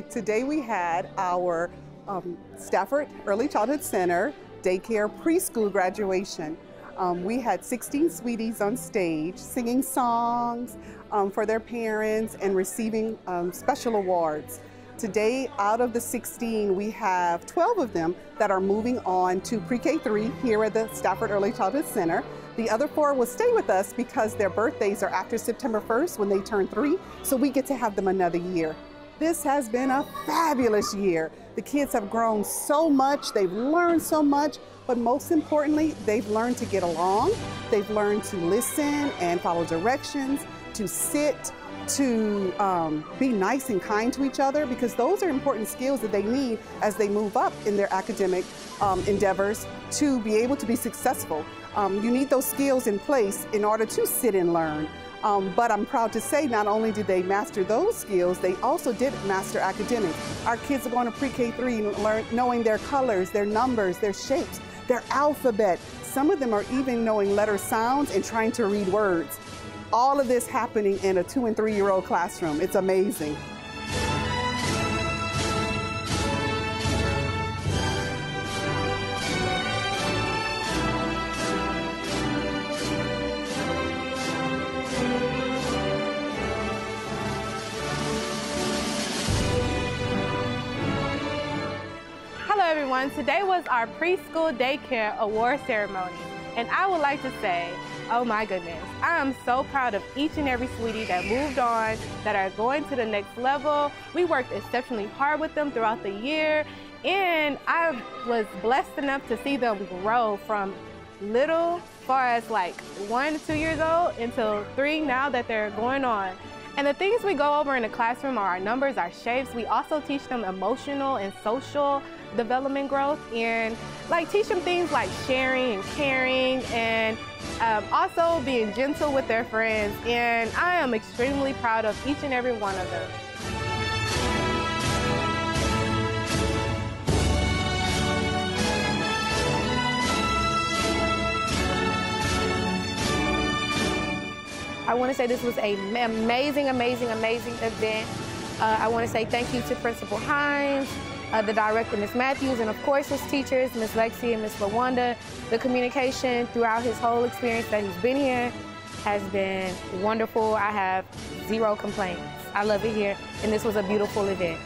Today we had our um, Stafford Early Childhood Center daycare preschool graduation. Um, we had 16 sweeties on stage singing songs um, for their parents and receiving um, special awards. Today, out of the 16, we have 12 of them that are moving on to pre-K 3 here at the Stafford Early Childhood Center. The other four will stay with us because their birthdays are after September 1st when they turn three, so we get to have them another year. This has been a fabulous year. The kids have grown so much, they've learned so much, but most importantly, they've learned to get along, they've learned to listen and follow directions, to sit, to um, be nice and kind to each other because those are important skills that they need as they move up in their academic um, endeavors to be able to be successful. Um, you need those skills in place in order to sit and learn. Um, but I'm proud to say not only did they master those skills, they also did master academics. Our kids are going to pre-K 3 learn, knowing their colors, their numbers, their shapes, their alphabet. Some of them are even knowing letter sounds and trying to read words. All of this happening in a two and three year old classroom. It's amazing. Hello everyone, today was our preschool daycare award ceremony and I would like to say, oh my goodness, I am so proud of each and every sweetie that moved on, that are going to the next level. We worked exceptionally hard with them throughout the year and I was blessed enough to see them grow from little far as like one to two years old until three now that they're going on. And the things we go over in the classroom are our numbers, our shapes. We also teach them emotional and social development growth and like teach them things like sharing and caring and um, also being gentle with their friends. And I am extremely proud of each and every one of them. I want to say this was an amazing, amazing, amazing event. Uh, I want to say thank you to Principal Hines, uh, the director, Ms. Matthews, and of course his teachers, Ms. Lexi and Ms. LaWanda. The communication throughout his whole experience that he's been here has been wonderful. I have zero complaints. I love it here, and this was a beautiful event.